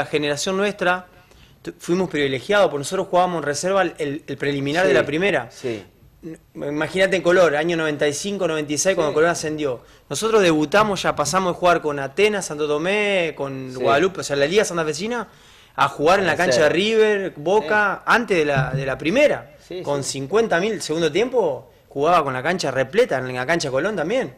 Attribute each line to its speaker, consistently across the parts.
Speaker 1: la generación nuestra fuimos privilegiados, porque nosotros jugábamos en reserva el, el preliminar
Speaker 2: Sí,
Speaker 1: de la primera.
Speaker 2: Sí.
Speaker 1: Imagínate en color, año 95, 96, cuando
Speaker 2: Sí.
Speaker 1: Colón ascendió. Nosotros debutamos, ya pasamos de jugar con Atenas, Santo Tomé, con. Guadalupe, o sea, la Liga Santa Fecina, a jugar en la cancha de River, Boca, antes de la, de la primera.
Speaker 2: Sí,
Speaker 1: con
Speaker 2: sí.
Speaker 1: 50.000 el segundo tiempo, jugaba con la cancha repleta, en la cancha de Colón también.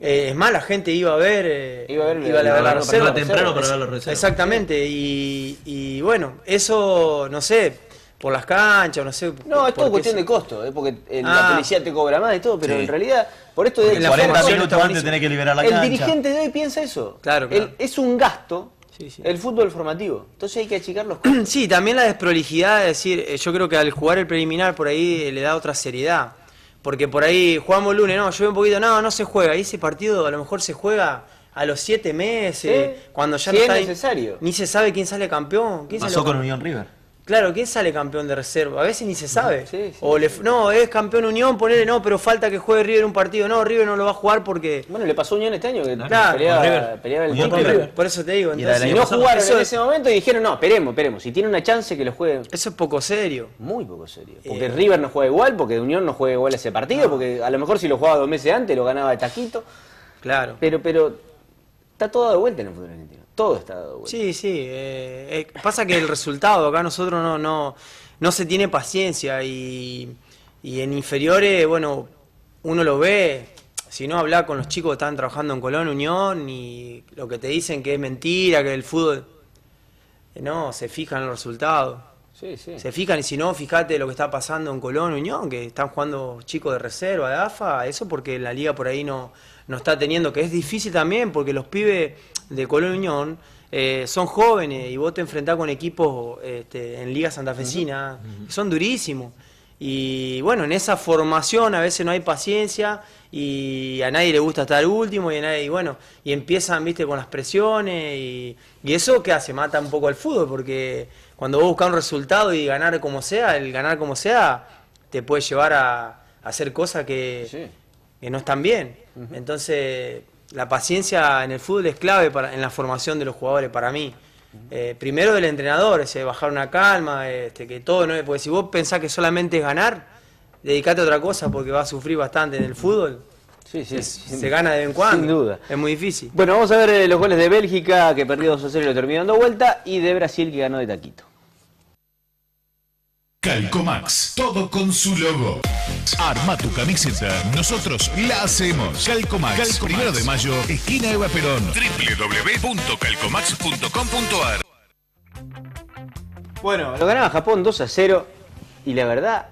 Speaker 1: Eh, es más, la gente iba a ver, eh,
Speaker 2: Iba a ver-
Speaker 1: la,
Speaker 2: iba a
Speaker 1: la
Speaker 2: ver-
Speaker 1: reserva.
Speaker 2: iba
Speaker 3: temprano para ver los reservas.
Speaker 1: Exactamente, y, y bueno, eso, no sé, por las canchas, no sé.
Speaker 2: No, es todo cuestión
Speaker 1: se-
Speaker 2: de costo, ¿eh? porque eh, la
Speaker 1: Ah.
Speaker 2: policía te cobra más y todo, pero
Speaker 3: Sí.
Speaker 2: en realidad, por esto de
Speaker 1: En la
Speaker 3: 40
Speaker 1: formación
Speaker 3: minutos antes tenés que liberar la
Speaker 2: el
Speaker 3: cancha.
Speaker 2: dirigente de hoy piensa eso.
Speaker 1: Claro, claro.
Speaker 2: El- es un gasto
Speaker 1: Sí, sí.
Speaker 2: el fútbol formativo. Entonces hay que achicar los costos.
Speaker 1: Sí, también la desprolijidad, es decir, eh, yo creo que al jugar el preliminar por ahí eh, le da otra seriedad. Porque por ahí jugamos lunes, no, llueve un poquito, no, no se juega. Y ese partido a lo mejor se juega a los siete meses,
Speaker 2: Sí,
Speaker 1: cuando ya
Speaker 2: si
Speaker 1: no
Speaker 2: es
Speaker 1: está ahí-
Speaker 2: necesario.
Speaker 1: Ni se sabe quién sale campeón. ¿Quién
Speaker 3: Pasó
Speaker 1: sale
Speaker 3: con
Speaker 1: campeón?
Speaker 3: Unión River.
Speaker 1: Claro, ¿quién sale campeón de reserva? A veces ni se sabe.
Speaker 2: Sí, sí,
Speaker 1: o le,
Speaker 2: sí.
Speaker 1: no, es campeón Unión, ponele, no, pero falta que juegue River un partido. No, River no lo va a jugar porque...
Speaker 2: Bueno, le pasó a Unión este año que
Speaker 1: Claro,
Speaker 2: peleaba,
Speaker 3: con River.
Speaker 2: peleaba el
Speaker 3: Unión
Speaker 2: título.
Speaker 3: con River.
Speaker 1: Por eso te digo, entonces,
Speaker 2: Y no jugaron
Speaker 1: Eso-
Speaker 2: en ese momento y dijeron, no, esperemos, esperemos. Si tiene una chance que lo juegue.
Speaker 1: eso es poco serio.
Speaker 2: Muy poco serio. Porque
Speaker 1: Eh.
Speaker 2: River no juega igual, porque Unión no juega igual ese partido, porque a lo mejor si lo jugaba dos meses antes lo ganaba de taquito.
Speaker 1: Claro.
Speaker 2: Pero, pero está todo dado vuelta en el fútbol argentino. Todo está dado.
Speaker 1: Sí, sí. eh, eh, pasa que el resultado acá nosotros no, no, no se tiene paciencia y, y en inferiores, bueno, uno lo ve. Si no, habla con los chicos que están trabajando en Colón, Unión y lo que te dicen que es mentira, que el fútbol. eh, no, se fijan en los resultados.
Speaker 2: Sí, sí.
Speaker 1: Se fijan y si no, fíjate lo que está pasando en Colón, Unión, que están jugando chicos de reserva, de AFA, eso porque la liga por ahí no, no está teniendo, que es difícil también porque los pibes de Colón Unión eh, son jóvenes y vos te enfrentás con equipos este, en Liga Santafesina, que son durísimos. Y bueno, en esa formación a veces no hay paciencia y a nadie le gusta estar último y, a nadie, y bueno, y empiezan, viste, con las presiones y, y eso que hace, mata un poco al fútbol porque cuando vos buscas un resultado y ganar como sea, el ganar como sea te puede llevar a, a hacer cosas que,
Speaker 2: Sí.
Speaker 1: que no están bien. Entonces, la paciencia en el fútbol es clave para, en la formación de los jugadores para mí. Eh, primero del entrenador, ese bajar una calma, este, que todo no es, porque si vos pensás que solamente es ganar, dedicate a otra cosa porque vas a sufrir bastante en el fútbol.
Speaker 2: Sí, sí.
Speaker 1: Es-
Speaker 2: sin-
Speaker 1: se gana de vez en cuando.
Speaker 2: Sin duda.
Speaker 1: Es muy difícil.
Speaker 2: Bueno, vamos a ver eh, los goles de Bélgica, que perdió 2 a 0 y lo terminó dando vuelta, y de Brasil, que ganó de taquito.
Speaker 4: Calcomax, todo con su logo. Arma tu camiseta, nosotros la hacemos. Calcomax, primero de mayo, esquina Eva Perón. www.calcomax.com.ar
Speaker 2: Bueno, lo ganaba Japón 2 a 0, y la verdad,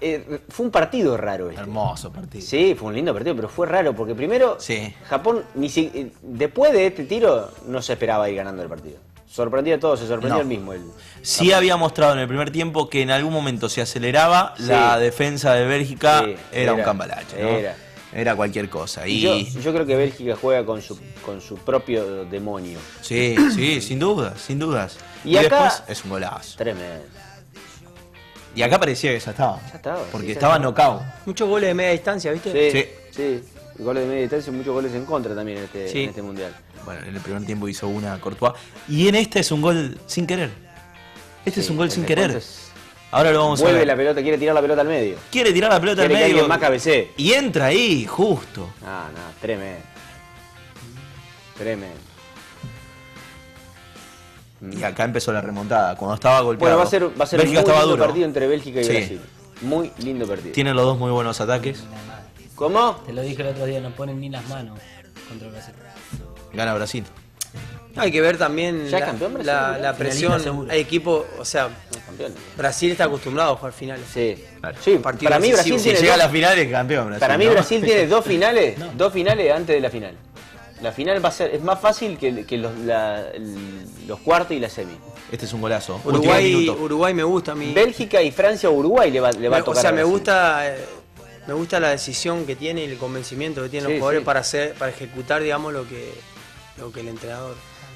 Speaker 2: eh, fue un partido raro este.
Speaker 3: Hermoso partido.
Speaker 2: Sí, fue un lindo partido, pero fue raro, porque primero,
Speaker 3: Sí.
Speaker 2: Japón, ni si- eh, después de este tiro, no se esperaba ir ganando el partido. Sorprendió a todos, se sorprendió
Speaker 3: No.
Speaker 2: el mismo. El,
Speaker 3: Sí había mostrado en el primer tiempo que en algún momento se aceleraba,
Speaker 2: Sí.
Speaker 3: la defensa de Bélgica
Speaker 2: Sí,
Speaker 3: era, un cambalache, ¿no?
Speaker 2: era.
Speaker 3: Era cualquier cosa.
Speaker 2: Y, yo, yo creo que Bélgica juega con su, con su propio demonio.
Speaker 3: Sí, sí, sin dudas, sin dudas.
Speaker 2: Y
Speaker 3: Y,
Speaker 2: acá-
Speaker 3: después es un golazo.
Speaker 2: Tremendo.
Speaker 3: Y acá parecía que ya estaba.
Speaker 2: Ya estaba,
Speaker 3: Porque
Speaker 2: sí,
Speaker 3: estaba knockout.
Speaker 1: Muchos goles de media distancia, ¿viste?
Speaker 2: Sí,
Speaker 3: Sí.
Speaker 2: sí. Goles de media distancia y muchos goles en contra también en este,
Speaker 1: Sí.
Speaker 2: en este mundial.
Speaker 3: Bueno, en el primer tiempo hizo una Courtois. Y en este es un gol sin querer. Este es un gol sin querer. Ahora lo vamos a
Speaker 2: Vuelve
Speaker 3: ver.
Speaker 2: la pelota, quiere tirar la pelota al medio.
Speaker 3: Quiere tirar la pelota al
Speaker 2: Quiere
Speaker 3: medio.
Speaker 2: más cabecee.
Speaker 3: Y entra ahí, justo.
Speaker 2: Ah, no, tremendo. Tremendo.
Speaker 3: Y acá empezó la remontada. Cuando estaba golpeado.
Speaker 2: Bueno, va a ser, va a ser
Speaker 3: Bélgica
Speaker 2: muy lindo
Speaker 3: duro.
Speaker 2: partido entre Bélgica y
Speaker 3: Sí.
Speaker 2: Brasil. Muy lindo partido.
Speaker 3: Tienen los dos muy buenos ataques.
Speaker 2: ¿Cómo?
Speaker 5: Te lo dije el otro día, no ponen ni las manos contra Brasil.
Speaker 3: Gana Brasil.
Speaker 1: Hay que ver también
Speaker 2: ¿Ya es
Speaker 1: la,
Speaker 2: campeón Brasil,
Speaker 1: la-
Speaker 5: Finalista
Speaker 1: presión. Hay equipo, o sea,
Speaker 2: Campeón.
Speaker 1: Brasil está acostumbrado a jugar finales.
Speaker 2: Sí.
Speaker 3: Claro.
Speaker 2: Sí,
Speaker 1: Partido
Speaker 2: para mí. Brasil
Speaker 3: Si
Speaker 2: tiene
Speaker 3: llega a
Speaker 2: dos-
Speaker 3: la final es campeón. Brasil,
Speaker 2: Para mí
Speaker 3: ¿no?
Speaker 2: Brasil tiene dos finales, dos finales antes de la final. La final va a ser, es más fácil que, que los, la- el- los cuartos y la semi.
Speaker 3: Este es un golazo. Último
Speaker 1: Uruguay,
Speaker 3: minuto.
Speaker 1: Uruguay me gusta a mí.
Speaker 2: Bélgica y Francia o Uruguay le va, le va
Speaker 1: Me-
Speaker 2: a tocar.
Speaker 1: o sea,
Speaker 2: a
Speaker 1: me
Speaker 2: Brasil.
Speaker 1: gusta eh, me gusta la decisión que tiene y el convencimiento que tienen
Speaker 2: Sí,
Speaker 1: los jugadores
Speaker 2: sí.
Speaker 1: para hacer para ejecutar, digamos, lo que lo que el entrenador.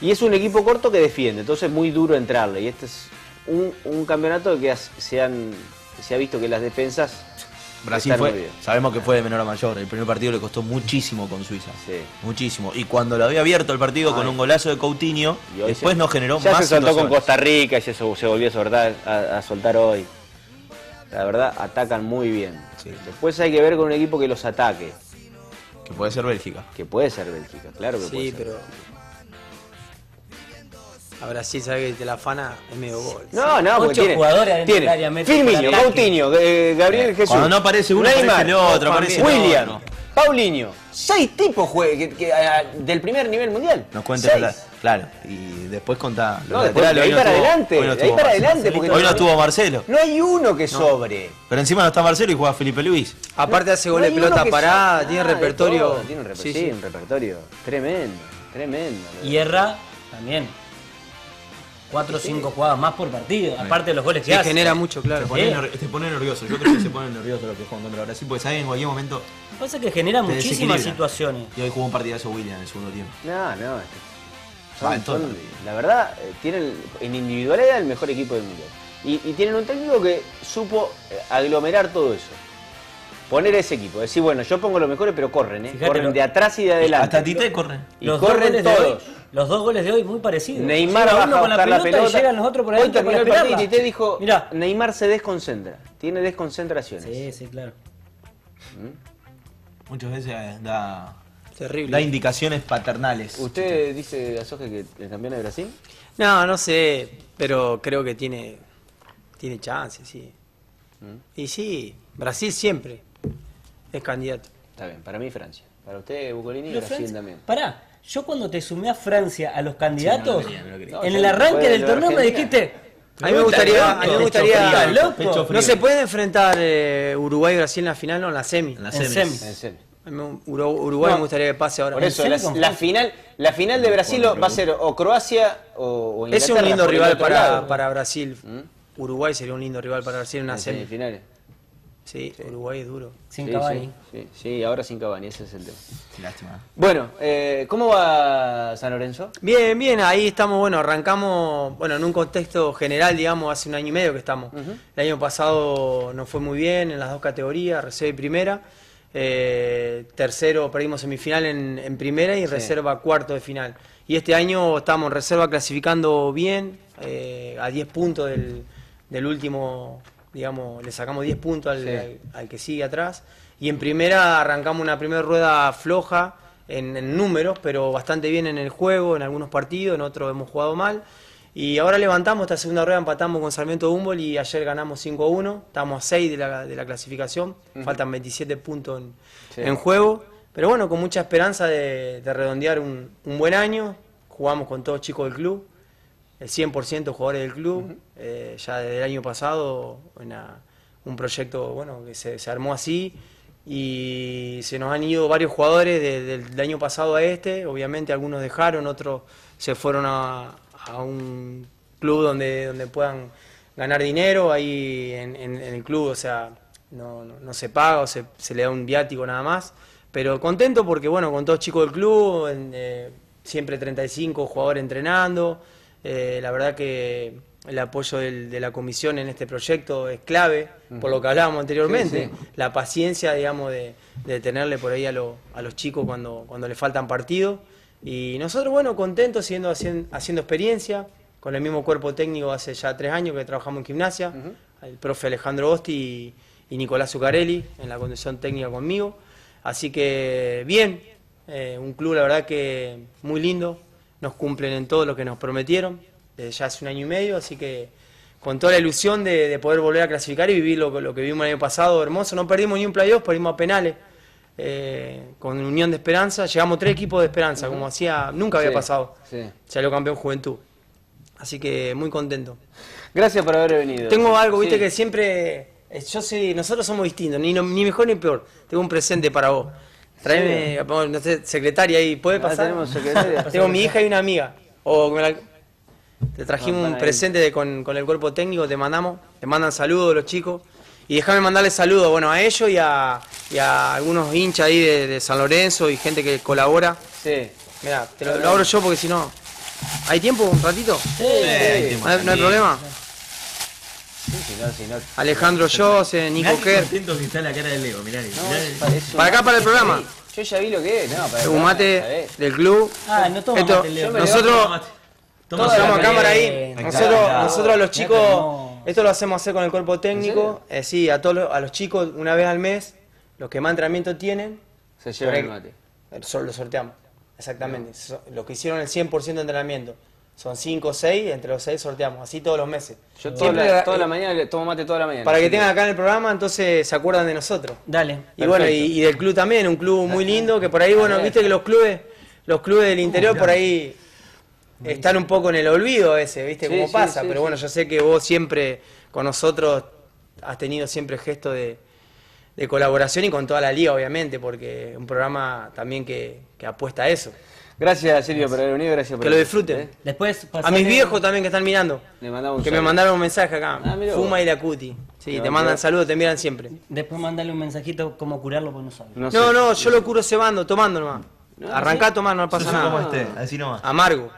Speaker 2: Y es un equipo corto que defiende, entonces es muy duro entrarle. Y este es un, un campeonato que has- se, han, se ha visto que las defensas
Speaker 3: Brasil fue, sabemos que fue de menor a mayor. El primer partido le costó muchísimo con Suiza.
Speaker 2: Sí.
Speaker 3: Muchísimo. Y cuando lo había abierto el partido con un golazo de Coutinho, después
Speaker 2: se-
Speaker 3: no generó
Speaker 2: ya
Speaker 3: más
Speaker 2: se soltó con. Costa Rica y se, se volvió a soltar, a, a soltar hoy. La verdad, atacan muy bien.
Speaker 3: Sí.
Speaker 2: Después hay que ver con un equipo que los ataque,
Speaker 3: Que puede ser Bélgica.
Speaker 2: que puede ser Bélgica, claro que puede
Speaker 1: Sí,
Speaker 2: ser.
Speaker 1: pero. A Brasil sabe que te la afana es medio gol.
Speaker 2: No, no, porque
Speaker 5: Ocho
Speaker 2: tiene,
Speaker 5: jugadores adentro
Speaker 2: tiene
Speaker 5: del área,
Speaker 2: Firmino. Coutinho, eh, Gabriel Jesús.
Speaker 3: Cuando no aparece uno,
Speaker 2: Neymar,
Speaker 3: aparece el otro, aparece el
Speaker 2: William,
Speaker 3: otro.
Speaker 2: Paulinho. Seis tipos jue- que- que, ah, del primer nivel mundial.
Speaker 3: Nos cuenten,
Speaker 2: Seis.
Speaker 3: la- claro. Y después contá. los
Speaker 2: No, después,
Speaker 3: laterales.
Speaker 2: de ahí
Speaker 3: Hoy no
Speaker 2: para adelante,
Speaker 3: hoy no
Speaker 2: de ahí
Speaker 3: estuvo
Speaker 2: para
Speaker 3: Marcelo.
Speaker 2: adelante. Porque
Speaker 3: Hoy no estuvo Marcelo.
Speaker 2: No hay uno que sobre.
Speaker 3: Pero encima no está Marcelo y juega Felipe Luis.
Speaker 1: Aparte hace
Speaker 2: No
Speaker 1: goles
Speaker 2: hay
Speaker 1: de pelota parada, tiene repertorio.
Speaker 2: todo, Tiene un, reper-
Speaker 1: Sí,
Speaker 2: sí,
Speaker 1: sí.
Speaker 2: un repertorio tremendo, tremendo.
Speaker 5: Y Erra también. Cuatro o cinco jugadas más por partido, aparte de los goles que hace.
Speaker 1: genera mucho, claro.
Speaker 3: Te pone, ner- te pone nervioso. Yo creo que se pone nervioso lo que juegan contra Brasil porque saben en cualquier momento.
Speaker 5: Pasa que genera muchísimas situaciones.
Speaker 3: Y hoy jugó un partidazo William en el segundo tiempo.
Speaker 2: No, no.
Speaker 3: Ah,
Speaker 2: son- son- la verdad, eh, tienen en individualidad el mejor equipo del mundial. Y, y tienen un técnico que supo eh, aglomerar todo eso. Poner ese equipo. Decir, bueno, yo pongo los mejores, pero corren, ¿eh?
Speaker 5: Fíjate,
Speaker 2: corren
Speaker 5: lo-
Speaker 2: de atrás y de adelante.
Speaker 3: Hasta Tite corre.
Speaker 2: Y
Speaker 5: los,
Speaker 2: corren todos.
Speaker 5: Los dos goles de hoy muy parecidos.
Speaker 2: Neymar
Speaker 5: Llega
Speaker 2: baja
Speaker 5: uno
Speaker 2: a
Speaker 5: con
Speaker 2: buscar la pelota.
Speaker 5: y llegan los otros por
Speaker 2: Hoy
Speaker 5: ahí
Speaker 2: terminó el partido y Tite dijo,
Speaker 5: Mira.
Speaker 2: Neymar se desconcentra. Tiene desconcentraciones.
Speaker 5: Sí, sí, claro.
Speaker 3: Muchas veces eh, da,
Speaker 1: Terrible.
Speaker 3: da indicaciones paternales.
Speaker 2: ¿Usted dice, Azoje, que el campeón de Brasil?
Speaker 1: No, no sé, pero creo que tiene, tiene chance, sí.
Speaker 2: ¿Mm?
Speaker 1: Y sí, Brasil siempre es candidato.
Speaker 2: Está bien, para mí Francia. Para usted, Bucolini, Brasil
Speaker 5: Francia-
Speaker 2: también.
Speaker 5: Pará, yo cuando te sumé a Francia a los candidatos,
Speaker 3: quería, no lo quería.
Speaker 2: No,
Speaker 5: en el arranque del torneo me dijiste.
Speaker 1: A mí me gustaría, a mí me gustaría,
Speaker 5: frío, loco.
Speaker 1: no se puede enfrentar eh, Uruguay y Brasil en la final, no en la semi.
Speaker 3: En la
Speaker 5: En
Speaker 3: semis.
Speaker 5: semi.
Speaker 2: En serio.
Speaker 1: A mí Uru- Uruguay
Speaker 2: No.
Speaker 1: me gustaría que pase ahora.
Speaker 2: Por eso, la, final, la final de Brasil va a ser o Croacia o, o
Speaker 1: Ese es un
Speaker 2: Inglaterra,
Speaker 1: lindo rival para, para Brasil.
Speaker 2: ¿Mm?
Speaker 1: Uruguay sería un lindo rival para Brasil en una
Speaker 2: En
Speaker 1: Sí, Uruguay es duro.
Speaker 5: Sin
Speaker 2: Sí,
Speaker 5: Cavani.
Speaker 2: Sí, sí, sí, ahora sin Cavani, ese es el tema.
Speaker 3: Lástima.
Speaker 2: Bueno, eh, ¿cómo va San Lorenzo?
Speaker 1: Bien, bien, ahí estamos, bueno, arrancamos, bueno, en un contexto general, digamos, hace un año y medio que estamos. El año pasado nos fue muy bien en las dos categorías, reserva y primera. Eh, tercero perdimos semifinal en, en primera y reserva cuarto de final. Y este año estamos en reserva clasificando bien, eh, a 10 puntos del, del último, digamos, le sacamos 10 puntos al,
Speaker 2: Sí.
Speaker 1: al- al que sigue atrás. Y en primera arrancamos una primera rueda floja en, en números, pero bastante bien en el juego, en algunos partidos, en otros hemos jugado mal. Y ahora levantamos esta segunda rueda, empatamos con Sarmiento Humboldt y ayer ganamos 5 a 1. Estamos a 6 de la, de la clasificación, faltan 27 puntos en,
Speaker 2: Sí.
Speaker 1: en juego. Pero bueno, con mucha esperanza de, de redondear un, un buen año. Jugamos con todos chicos del club, el 100% jugadores del club. Eh, ya desde el año pasado, una- un proyecto bueno que se, se armó así y se nos han ido varios jugadores de- del, del año pasado a este. Obviamente algunos dejaron, otros se fueron a, a un club donde, donde puedan ganar dinero ahí en, en- en el club. O sea, no, no- no se paga o se, se le da un viático nada más. Pero contento porque, bueno, con todos chicos del club, en, eh, siempre 35 jugadores entrenando. Eh, la verdad que el apoyo del- de la comisión en este proyecto es clave, por lo que hablábamos anteriormente.
Speaker 2: Sí,
Speaker 1: La paciencia, digamos, de, de tenerle por ahí a, lo- a los chicos cuando, cuando le faltan partidos. Y nosotros, bueno, contentos, siguiendo hacien- haciendo experiencia, con el mismo cuerpo técnico hace ya tres años que trabajamos en gimnasia, el profe Alejandro Osti y, y Nicolás Zuccarelli en la conducción técnica conmigo. Así que bien, eh, un club la verdad que muy lindo, nos cumplen en todo lo que nos prometieron, desde ya hace un año y medio, así que con toda la ilusión de, de poder volver a clasificar y vivir lo, que- lo que vimos el año pasado, hermoso, no perdimos ni un playoff, perdimos a penales. eh, con Unión de Esperanza, llegamos tres equipos de Esperanza, como hacía, nunca había
Speaker 2: Sí,
Speaker 1: pasado.
Speaker 2: sí.
Speaker 1: Salió campeón Juventud. Así que muy contento.
Speaker 2: Gracias por haber venido.
Speaker 1: Tengo algo, viste,
Speaker 2: Sí.
Speaker 1: que siempre. eh, Yo soy. Nosotros somos distintos, ni, no- ni mejor ni peor. Tengo un presente para vos. Traeme, no sé, secretaria ahí, ¿puede
Speaker 2: Ah,
Speaker 1: pasar?
Speaker 2: tenemos secretaria.
Speaker 1: Tengo mi hija y una amiga. O me la- te trajimos un presente de- con, con el cuerpo técnico, te mandamos. Te mandan saludos los chicos. Y déjame mandarles saludos, bueno, a ellos y a, y a algunos hinchas ahí de, de San Lorenzo y gente que colabora.
Speaker 2: Sí.
Speaker 1: Mira, te lo, lo abro yo porque si no. ¿Hay tiempo? ¿Un ratito?
Speaker 5: Sí,
Speaker 3: Eh,
Speaker 1: ¿No hay, no hay problema?
Speaker 2: Si no, si no.
Speaker 1: Alejandro Jose, Nico Kerr.
Speaker 3: contento que está la cara de Leo, mirá.
Speaker 2: No, es-
Speaker 1: Para acá, para el programa.
Speaker 2: Yo ya vi lo que es, no, para el
Speaker 1: Un mate del club.
Speaker 5: Ah, no toma
Speaker 1: Esto-
Speaker 5: mate, Leo.
Speaker 1: nosotros cámara ahí.
Speaker 5: Ahí
Speaker 1: Nosotros, nosotros a los chicos, esto lo hacemos hacer con el cuerpo técnico. Eh, sí, a todos los, a los chicos una vez al mes, los que más entrenamiento tienen,
Speaker 2: Se llevan el mate.
Speaker 1: lo sorteamos. Exactamente. Los que hicieron el 100% de entrenamiento. Son 5 o 6, entre los 6 sorteamos, así todos los meses.
Speaker 2: Yo toda
Speaker 1: Siempre
Speaker 2: la, toda la mañana le tomo mate toda la mañana.
Speaker 1: Para que tengan acá en el programa, entonces se acuerdan de nosotros.
Speaker 5: Dale.
Speaker 1: Y bueno, y, del club también, un club muy lindo, que por ahí, bueno, viste que los clubes, los clubes del interior por ahí están un poco en el olvido ese, viste
Speaker 2: Sí,
Speaker 1: cómo
Speaker 2: sí,
Speaker 1: pasa,
Speaker 2: sí,
Speaker 1: pero bueno, yo sé que vos siempre con nosotros has tenido siempre gesto de, de colaboración y con toda la liga, obviamente, porque es un programa también que, que apuesta a eso.
Speaker 2: Gracias Silvio por haber venido, gracias por
Speaker 1: Que lo disfruten.
Speaker 2: ¿eh?
Speaker 5: Después
Speaker 1: A mis viejos también que están mirando,
Speaker 2: Le mandamos un
Speaker 1: que me mandaron un mensaje acá,
Speaker 2: Ah,
Speaker 1: Fuma
Speaker 2: vos.
Speaker 1: y la Cuti. Sí,
Speaker 2: No,
Speaker 1: te mandan saludos, te miran siempre.
Speaker 5: Después mandale un mensajito cómo curarlo, porque no sabe.
Speaker 2: No,
Speaker 1: No,
Speaker 2: sé.
Speaker 1: no, yo lo curo cebando, tomando nomás.
Speaker 2: No,
Speaker 1: Arrancá
Speaker 2: ¿sí?
Speaker 1: a tomar, no
Speaker 3: Yo
Speaker 1: pasa
Speaker 3: soy como
Speaker 1: nada.
Speaker 3: este, así nomás.
Speaker 1: Amargo.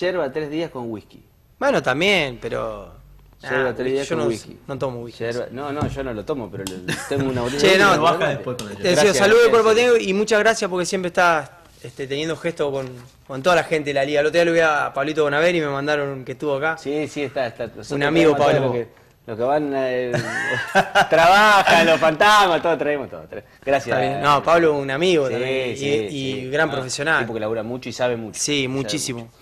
Speaker 2: Yerba tres días con whisky.
Speaker 1: Bueno, también, pero.
Speaker 2: Yerba
Speaker 1: Ah,
Speaker 2: tres días
Speaker 1: yo
Speaker 2: con
Speaker 1: no,
Speaker 2: whisky.
Speaker 1: no tomo whisky.
Speaker 2: Yerba- No, no, yo no lo tomo, pero tengo una botella
Speaker 1: Che,
Speaker 2: de
Speaker 1: no,
Speaker 3: baja después con el
Speaker 1: Te deseo salud cuerpo técnico y muchas gracias porque siempre estás este, teniendo gesto con, con toda la gente de la liga. El otro día lo vi a Pablito Bonaveri y me mandaron que estuvo acá.
Speaker 2: Sí, sí, está. está.
Speaker 1: Un amigo, Pablo.
Speaker 2: Lo que, lo que van. eh, trabajan, los fantasmas, todo traemos todo. tra- Gracias.
Speaker 1: Bien. No, Pablo un amigo
Speaker 2: Sí,
Speaker 1: también y,
Speaker 2: sí,
Speaker 1: y gran
Speaker 2: Ah,
Speaker 1: profesional.
Speaker 2: Tipo que labura mucho y sabe mucho.
Speaker 1: Sí, muchísimo.
Speaker 2: mucho.